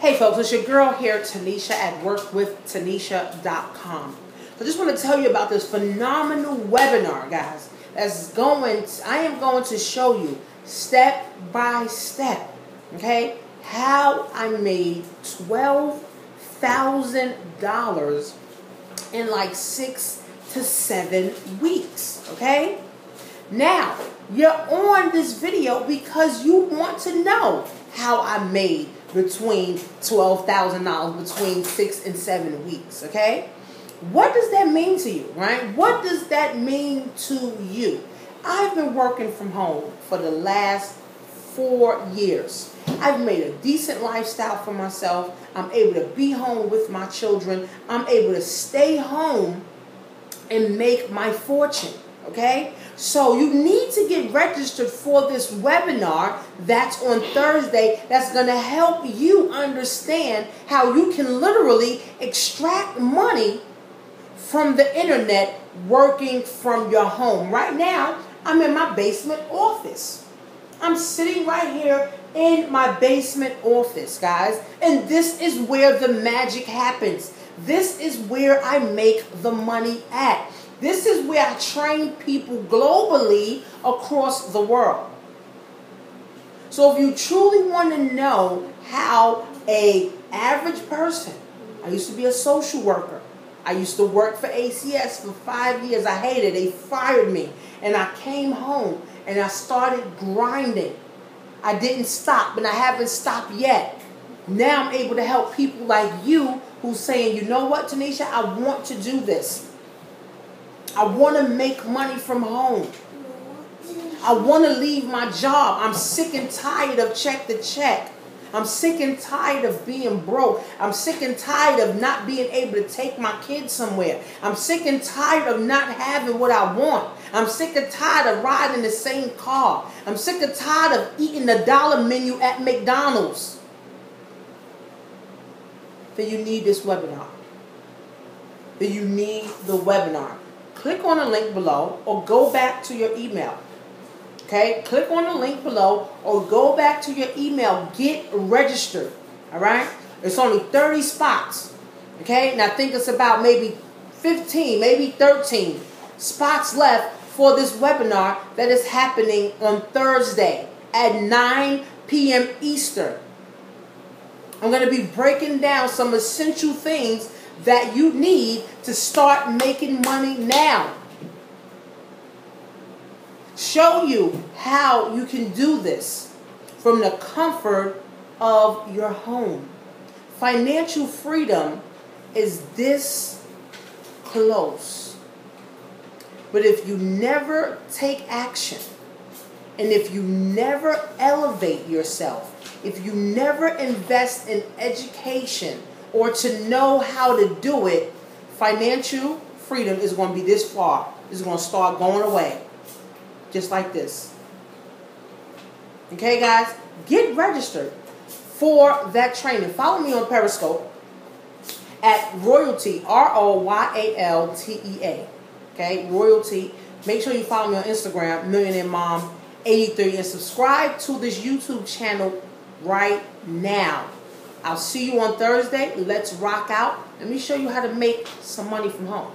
Hey folks, it's your girl here, Tanisha at workwithtanisha.com. I just want to tell you about this phenomenal webinar, guys. That's going, I am going to show you step by step, okay, how I made $12,000 in like six to seven weeks, okay? Now, you're on this video because you want to know how I made between $12,000 between six and seven weeks, okay? What does that mean to you, right? What does that mean to you? I've been working from home for the last four years. I've made a decent lifestyle for myself. I'm able to be home with my children. I'm able to stay home and make my fortune. Okay? So you need to get registered for this webinar that's on Thursday that's going to help you understand how you can literally extract money from the internet working from your home. Right now, I'm in my basement office. I'm sitting right here in my basement office, guys. And this is where the magic happens. This is where I make the money at. This is where I train people globally across the world. So if you truly want to know how a average person, I used to be a social worker. I used to work for ACS for five years. I hated it. They fired me. And I came home and I started grinding. I didn't stop, and I haven't stopped yet. Now I'm able to help people like you who's saying, you know what, Tanisha, I want to do this. I want to make money from home. I want to leave my job. I'm sick and tired of check to check. I'm sick and tired of being broke. I'm sick and tired of not being able to take my kids somewhere. I'm sick and tired of not having what I want. I'm sick and tired of riding the same car. I'm sick and tired of eating the dollar menu at McDonald's. Then you need this webinar. Then you need the webinar click on the link below or go back to your email. Okay, click on the link below or go back to your email. Get registered. All right, it's only 30 spots. Okay, and I think it's about maybe 15, maybe 13 spots left for this webinar that is happening on Thursday at 9 p.m. Eastern. I'm going to be breaking down some essential things that you need to start making money now. Show you how you can do this from the comfort of your home. Financial freedom is this close. But if you never take action, and if you never elevate yourself, if you never invest in education, or to know how to do it, financial freedom is going to be this far. It's going to start going away. Just like this. Okay, guys? Get registered for that training. Follow me on Periscope at RoyalTea, R O Y A L T E A. Okay, RoyalTea. Make sure you follow me on Instagram, Millionaire Mom 83, and subscribe to this YouTube channel right now. I'll see you on Thursday. Let's rock out. Let me show you how to make some money from home.